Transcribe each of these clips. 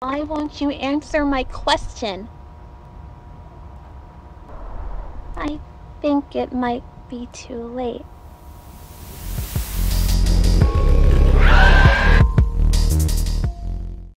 Why won't you answer my question? I think it might be too late.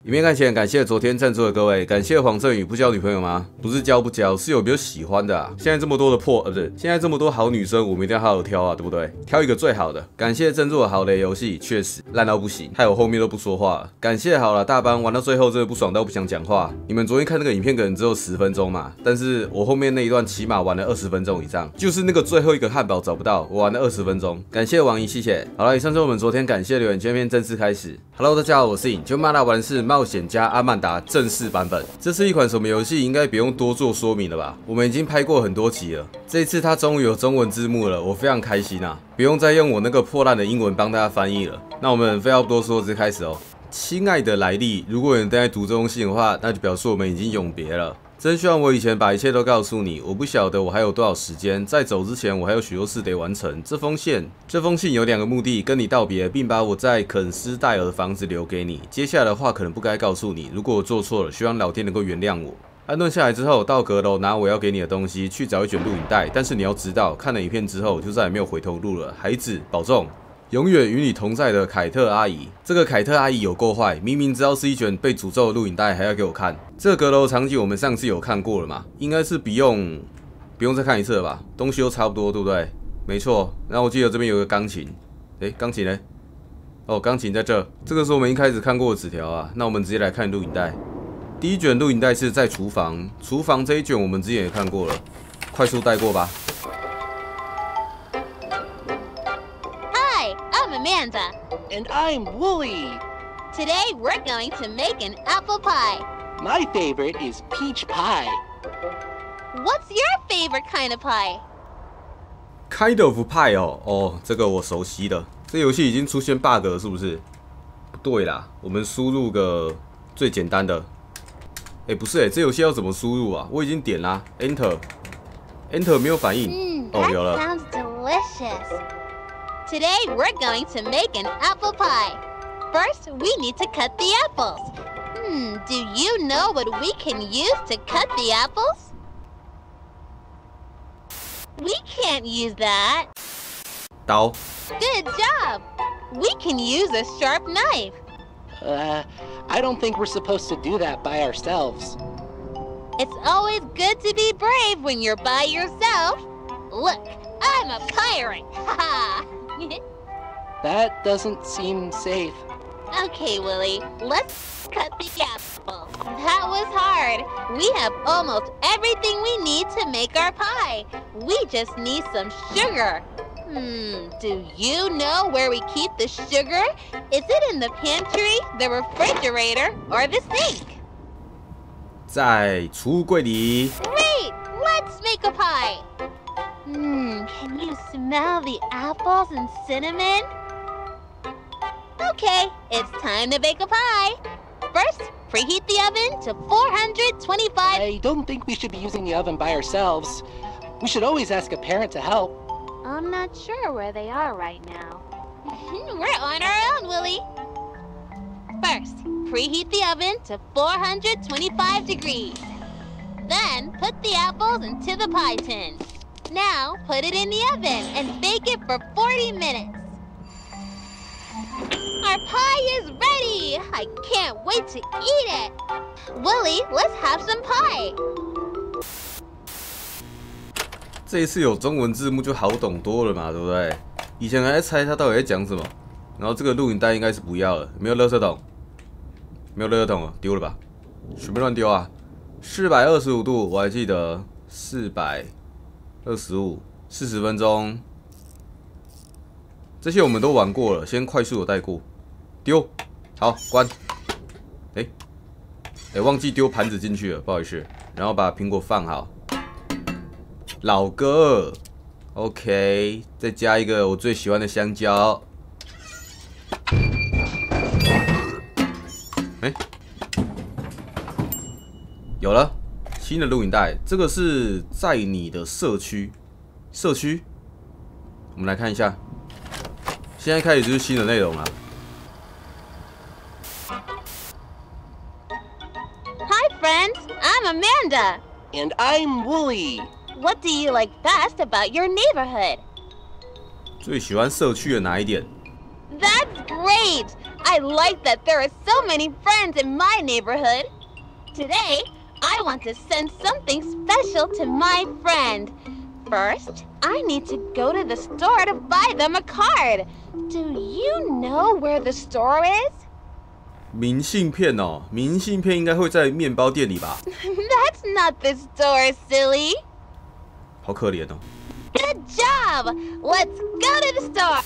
影片看前，感谢昨天赞助的各位，感谢黄振宇不交女朋友吗？不是交不交，是有没有喜欢的啊？现在这么多的破，呃，不是，现在这么多好女生，我们一定要好好挑啊，对不对？挑一个最好的。感谢赞助的好雷游戏，确实烂到不行，害我后面都不说话了。感谢好了，大班玩到最后真的不爽到不想讲话。你们昨天看那个影片可能只有十分钟嘛，但是我后面那一段起码玩了二十分钟以上，就是那个最后一个汉堡找不到，我玩了二十分钟。感谢王姨，谢谢。好了，以上是我们昨天感谢留言见面正式开始。Hello，大家好，我是影，就骂他玩事冒险家阿曼达正式版本。这是一款什么游戏？应该不用多做说明了吧？我们已经拍过很多集了，这次它终于有中文字幕了，我非常开心啊！不用再用我那个破烂的英文帮大家翻译了。那我们废话不多说，直接开始哦。亲爱的莱利，如果有人在读这封信的话，那就表示我们已经永别了。真希望我以前把一切都告诉你。我不晓得我还有多少时间，在走之前，我还有许多事得完成。这封信，这封信有两个目的：跟你道别，并把我在肯斯戴尔的房子留给你。接下来的话可能不该告诉你。如果我做错了，希望老天能够原谅我。安顿下来之后，到阁楼拿我要给你的东西，去找一卷录影带。但是你要知道，看了影片之后，就再也没有回头路了。孩子，保重。永远与你同在的凯特阿姨，这个凯特阿姨有够坏，明明知道是一卷被诅咒的录影带，还要给我看。这阁楼场景我们上次有看过了嘛？应该是不用不用再看一次了吧？东西都差不多，对不对？没错。然后我记得这边有个钢琴，诶，钢琴呢？哦，钢琴在这。这个是我们一开始看过的纸条啊。那我们直接来看录影带。第一卷录影带是在厨房，厨房这一卷我们之前也看过了，快速带过吧。Hi, I'm Amanda. And I'm Wooly. Today we're going to make an apple pie. My favorite is peach pie. What's your favorite kind of pie? Kind of pie 哦，哦，这个我熟悉的。这游戏已经出现 bug 了，是不是？不对啦，我们输入个最简单的。哎，不是哎，这游戏要怎么输入啊？我已经点啦，Enter，Enter 没有反应。 Mmm, Oh, that Yola. sounds delicious. Today we're going to make an apple pie. First, we need to cut the apples. Hmm, do you know what we can use to cut the apples? We can't use that. 刀，Good job. We can use a sharp knife. Uh, I don't think we're supposed to do that by ourselves. It's always good to be brave when you're by yourself. Look, I'm a pirate. Ha Ha that doesn't seem safe. Okay, Wooly, let's cut the apple. That was hard. We have almost everything we need to make our pie. We just need some sugar. Hmm, do you know where we keep the sugar? Is it in the pantry, the refrigerator, or the sink? 在储物柜里。Great! Let's make a pie! Hmm, can you smell the apples and cinnamon? Okay, it's time to bake a pie. First, preheat the oven to 425. I don't think we should be using the oven by ourselves. We should always ask a parent to help. I'm not sure where they are right now. We're on our own, Wooly. First, preheat the oven to 425 degrees. Then, put the apples into the pie tin. Now, put it in the oven and bake it for 40 minutes. Our pie is ready! I can't wait to eat it! Willie, let's have some pie! 这一次有中文字幕就好懂多了嘛，对不对？以前还在猜他到底在讲什么。然后这个录影带应该是不要了，没有垃圾桶，没有垃圾桶了，丢了吧？随便乱丢啊！四百二十五度，我还记得四百二十五，四十分钟。这些我们都玩过了，先快速的带过。丢，好关。哎、哎、忘记丢盘子进去了，不好意思。然后把苹果放好。老哥，OK，再加一个我最喜欢的香蕉。哎、有了新的录影带，这个是在你的社区，社区，我们来看一下，现在开始就是新的内容了。 friends. I'm Amanda. And I'm Wooly. What do you like best about your neighborhood? 最喜欢社区的哪一点？ That's great! I like that there are so many friends in my neighborhood. Today, I want to send something special to my friend. First, I need to go to the store to buy them a card. Do you know where the store is? 明信片哦，明信片应该会在面包店里吧？ That's not the store, silly. 好可怜哦。 Good job! Let's go to the store.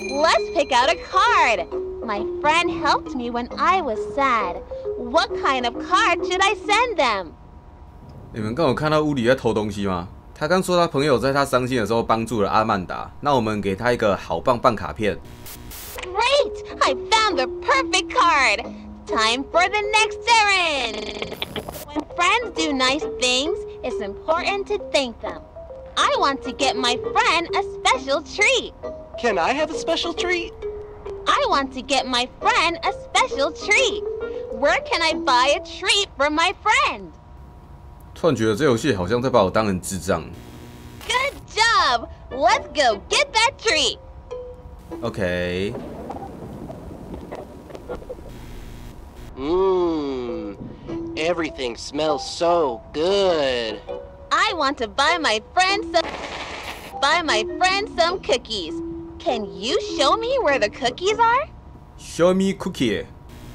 Let's pick out a card. My friend helped me when I was sad. What kind of card should I send them? 你们刚有看到屋里在偷东西吗？他刚说他朋友在他伤心的时候帮助了阿曼达，那我们给他一个好棒棒卡片。 Great! I found the perfect card. Time for the next errand. When friends do nice things, it's important to thank them. I want to get my friend a special treat. Can I have a special treat? I want to get my friend a special treat. Where can I buy a treat for my friend? 突然觉得这游戏好像在把我当成智障。 Good job! Let's go get that treat. OK， Mmm. Everything smells so good. I want to buy my friend some buy my friend some cookies. Can you show me where the cookies are? Show me cookie。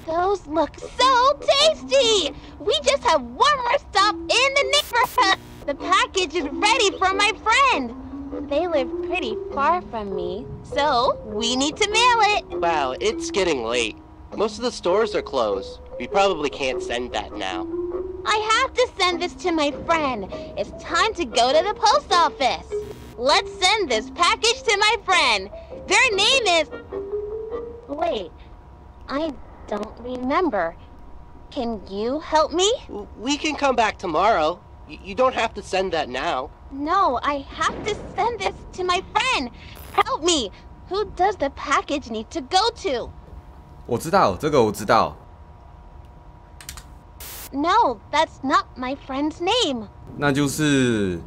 Those look so tasty! We just have one more stop in the neighborhood. The package is ready for my friend. They live pretty far from me, so we need to mail it. Wow, it's getting late. Most of the stores are closed. We probably can't send that now. I have to send this to my friend. It's time to go to the post office. Let's send this package to my friend. Their name is. Wait, I don't remember. Can you help me? W- We can come back tomorrow. Y- you don't have to send that now. No, I have to send this to my friend. Help me. Who does the package need to go to? 我知道这个，我知道。 No, that's not my friend's name. 那就是，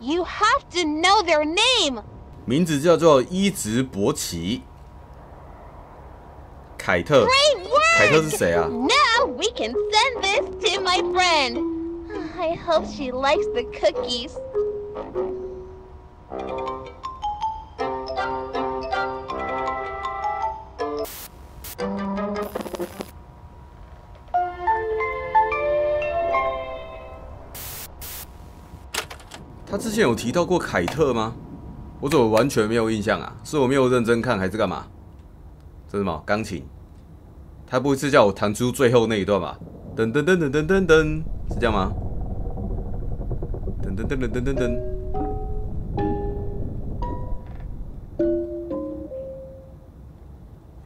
You have to know their name. 名字叫做伊植博奇。 凯特，凯特是谁啊？Now we can send this to my friend. I hope she likes the cookies. 他之前有提到过凯特吗？我怎么完全没有印象啊？是我没有认真看，还是干嘛？这是什么？钢琴？他不会是叫我弹出最后那一段吧？噔噔噔噔噔噔噔，是这样吗？噔噔噔噔噔噔噔。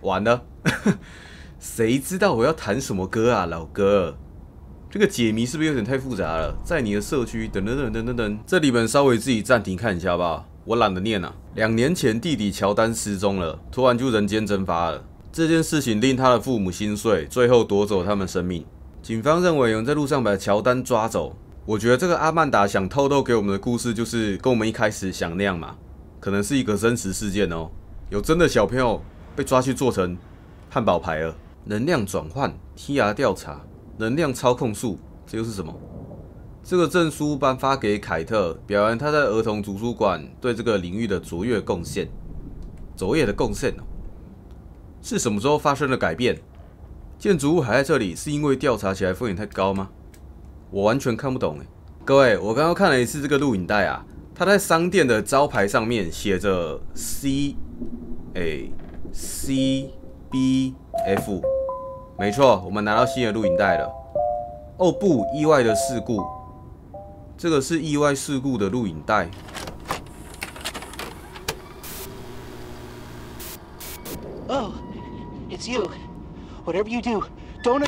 完了，谁知道我要弹什么歌啊，老哥？这个解谜是不是有点太复杂了？在你的社区，等等等等等等，这里面稍微自己暂停看一下好不好？我懒得念啊。两年前，弟弟乔丹失踪了，突然就人间蒸发了。这件事情令他的父母心碎，最后夺走他们生命。警方认为有人在路上把乔丹抓走。我觉得这个阿曼达想透露给我们的故事，就是跟我们一开始想那样嘛，可能是一个真实事件哦。有真的小朋友被抓去做成汉堡排了。能量转换，TR 调查，能量操控术，这又是什么？这个证书颁发给凯特，表扬他在儿童图书馆对这个领域的卓越贡献。卓越的贡献哦，是什么时候发生了改变？建筑物还在这里，是因为调查起来风险太高吗？我完全看不懂哎。各位，我刚刚看了一次这个录影带啊，它在商店的招牌上面写着 C A C B F，没错，我们拿到新的录影带了。哦不，意外的事故，这个是意外事故的录影带。 Oh, it's you. Whatever you do, don't.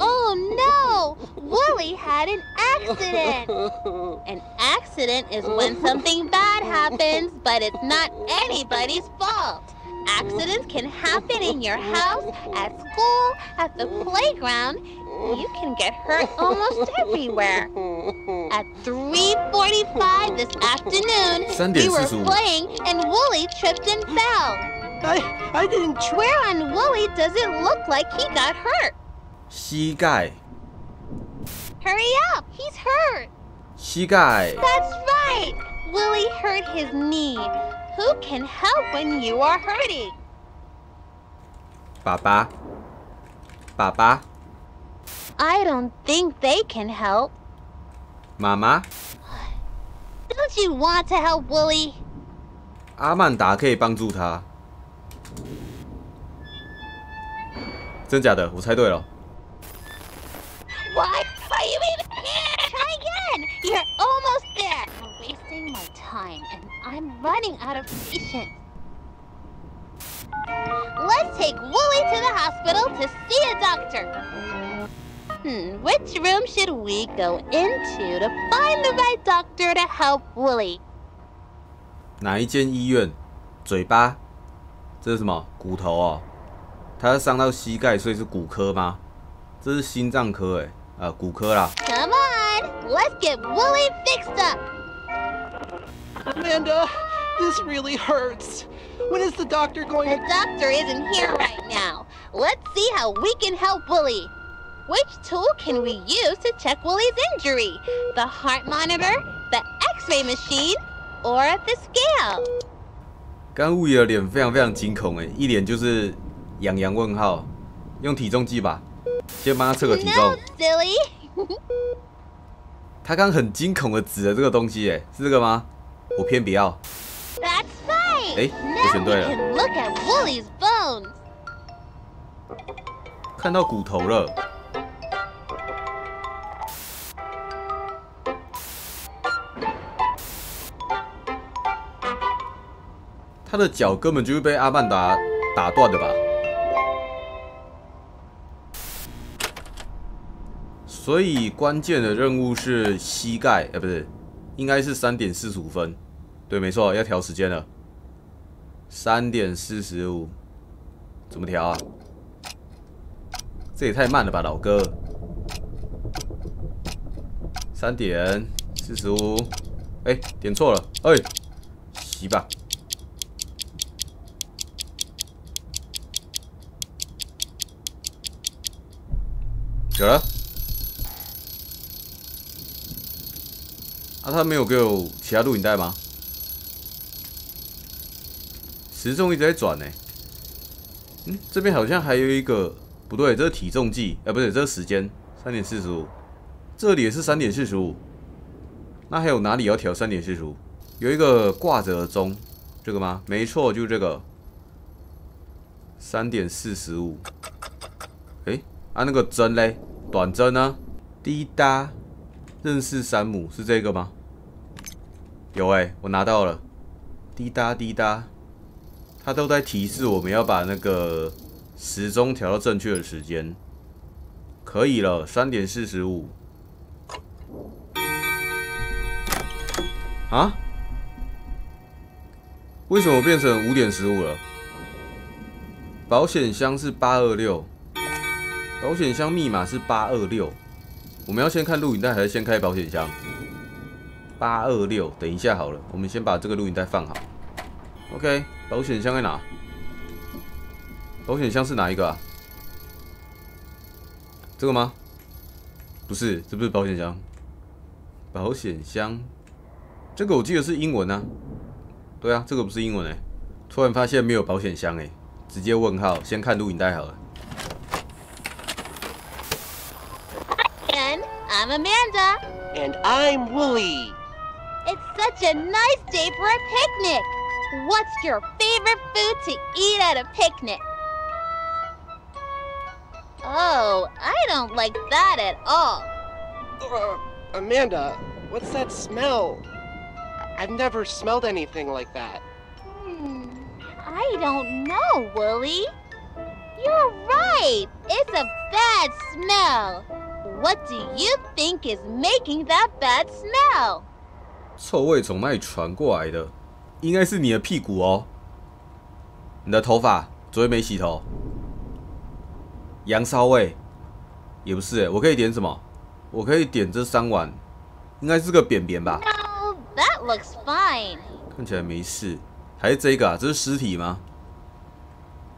Oh no! Wooly had an accident! An accident is when something bad happens, but it's not anybody's fault. Accidents can happen in your house, at school, at the playground. You can get hurt almost everywhere. At 3.45 this afternoon, we were playing and Wooly tripped and fell. I, I didn't trip. Where on Wooly does it look like he got hurt? guy. Hurry up, he's hurt. guy. That's right. Wooly hurt his knee. Who can help when you are hurting? 爸爸，爸爸。I don't think they can help. Mama. Don't you want to help Wooly? 阿曼达可以帮助他。真假的，我猜对了。time, and I'm running out of patience. Let's take Wooly to the hospital to see a doctor. Hmm, which room should we go into to find the right doctor to help Wooly? 哪一间医院？嘴巴？这是什么？骨头哦。他伤到膝盖，所以是骨科吗？这是心脏科哎，啊，骨科啦。 Come on, let's get Wooly fixed up. Amanda, this really hurts. When is the doctor going? The doctor isn't here right now. Let's see how we can help Wooly. Which tool can we use to check Wooly's injury? The heart monitor, the x-ray machine, or the scale? 刚物语的脸非常非常惊恐，哎，一脸就是洋洋问号。用体重计吧，先帮他测个体重。No, silly. 他刚很惊恐的指着这个东西，哎，是这个吗？我偏不要。That's right. Eh, now 我选对了。look at Willie's bones. 看到骨头了。他的脚根本就是被阿曼达打断的吧？所以关键的任务是膝盖，呃，不是，应该是三点四十五分。对，没错，要调时间了。三点四十五，怎么调啊？这也太慢了吧，老哥！三点四十五，哎，点错了，哎，洗吧。有了。啊，他没有给我其他录影带吗？时钟一直在转呢、嗯，这边好像还有一个不对，这是体重计，哎、不对，这是时间，三点四十五，这里也是三点四十五。那还有哪里要调三点四十五？有一个挂着的钟，这个吗？没错，就是这个，三点四十五。哎，啊，那个针嘞，短针呢？滴答，认识山姆是这个吗？有哎、我拿到了，滴答滴答。它都在提示我们要把那个时钟调到正确的时间。可以了，三点四十五。啊？为什么变成五点十五了？保险箱是八二六，保险箱密码是八二六。我们要先看录影带还是先开保险箱？八二六，等一下好了，我们先把这个录影带放好。OK，保险箱在哪？保险箱是哪一个啊？这个吗？不是，这不是保险箱。保险箱，这个我记得是英文啊。对啊，这个不是英文哎、突然发现没有保险箱哎、直接问号。先看录影带好了。And I'm Amanda. And I'm Wooly. It's such a nice day for a picnic. What's your favorite food to eat at a picnic? Oh, I don't like that at all. Uh, Amanda, what's that smell? I- I've never smelled anything like that. Hmm, I don't know, Wooly. You're right. It's a bad smell. What do you think is making that bad smell? 臭味从哪里传过来的？应该是你的屁股哦。 你的头发昨天没洗头，羊骚味也不是哎，我可以点什么？我可以点这三碗，应该是个扁扁吧？No, that looks fine. 看起来没事，还是这个啊？这是尸体吗？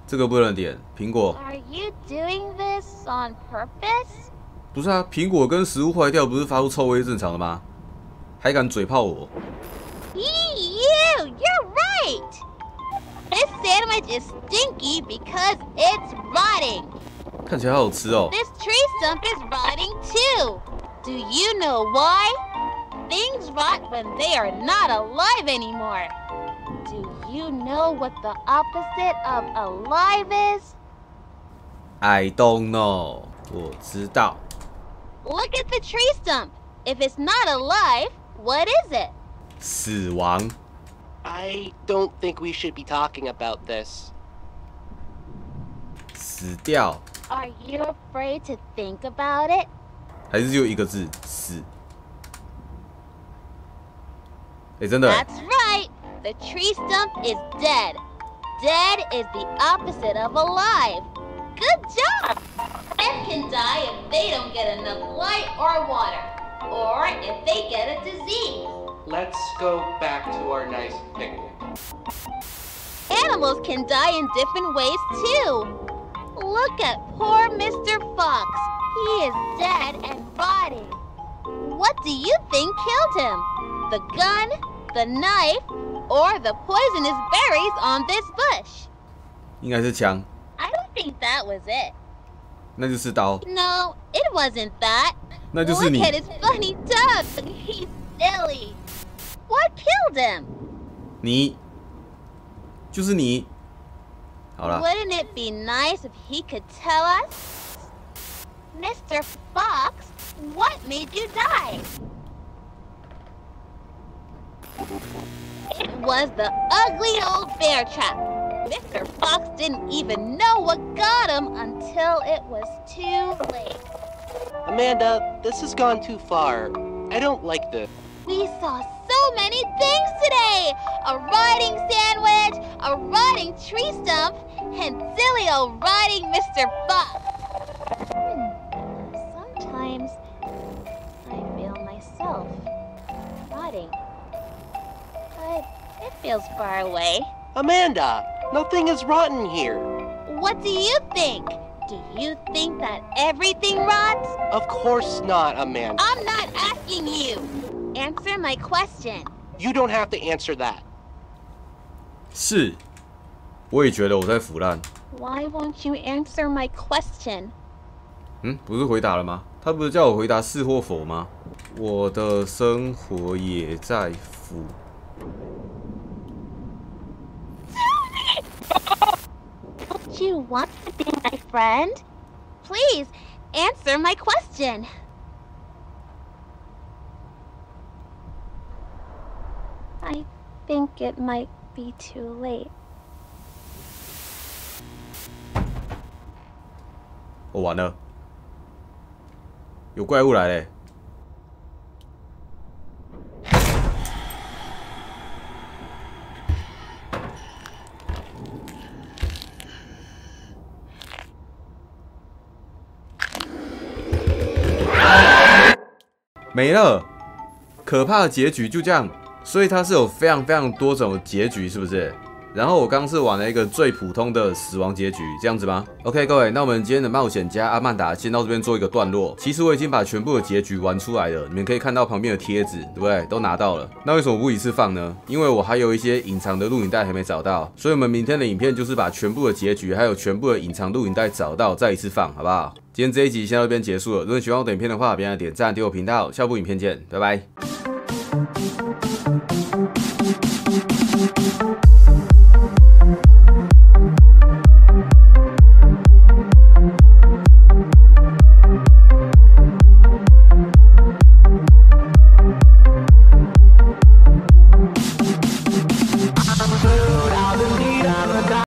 这个不能点苹果，Are you doing this on purpose? 不是啊？苹果跟食物坏掉不是发出臭味是正常的吗？还敢嘴炮我 you, you're right. This sandwich is stinky because it's rotting. 看起来好好吃哦。 This tree stump is rotting too. Do you know why? Things rot when they are not alive anymore. Do you know what the opposite of alive is? I don't know，我知道， Look at the tree stump. If it's not alive, what is it? 死亡。 I don't think we should be talking about this. 死掉， Are you afraid to think about it? 还是只有一个字死？哎、真的， That's right. The tree stump is dead. Dead is the opposite of alive. Good job. Plants can die if they don't get enough light or water, or if they get a disease. Let's go back to our nice picnic. Animals can die in different ways too. Look at poor Mr. Fox. He is dead and rotting. What do you think killed him? The gun, the knife, or the poisonous berries on this bush? 应该是枪， I don't think that was it. 那就是刀， No, it wasn't that. 那就是 Look 你。 at his funny tongue. He's silly. What killed him? 你，就是你。好了， Wouldn't it be nice if he could tell us? Mr. Fox, what made you die? It was the ugly old bear trap. Mr. Fox didn't even know what got him until it was too late. Amanda, this has gone too far. I don't like this. We saw so many things today! A rotting sandwich, a rotting tree stump, and silly old rotting Mr. Fox. Hmm, Sometimes I feel myself rotting. But it feels far away. Amanda, nothing is rotten here. What do you think? Do you think that everything rots? Of course not, Amanda. I'm not asking you. Answer my question. You don't have to answer that. 是，我也觉得我在腐烂。 Why won't you answer my question? 嗯，不是回答了吗？他不是叫我回答是或否吗？我的生活也在腐。 Don't you want to be my friend? Please answer my question. I think it might be too late. 我、完了，有怪物来嘞！没了，可怕的结局就这样，所以它是有非常非常多种结局，是不是？然后我刚是玩了一个最普通的死亡结局，这样子吗？OK，各位，那我们今天的冒险家阿曼达先到这边做一个段落。其实我已经把全部的结局玩出来了，你们可以看到旁边的贴纸，对不对？都拿到了。那为什么不一次放呢？因为我还有一些隐藏的录影带还没找到，所以我们明天的影片就是把全部的结局还有全部的隐藏录影带找到，再一次放，好不好？今天这一集先到这边结束了。如果喜欢我的影片的话，别忘了点赞、订阅频道。下部影片见，拜拜。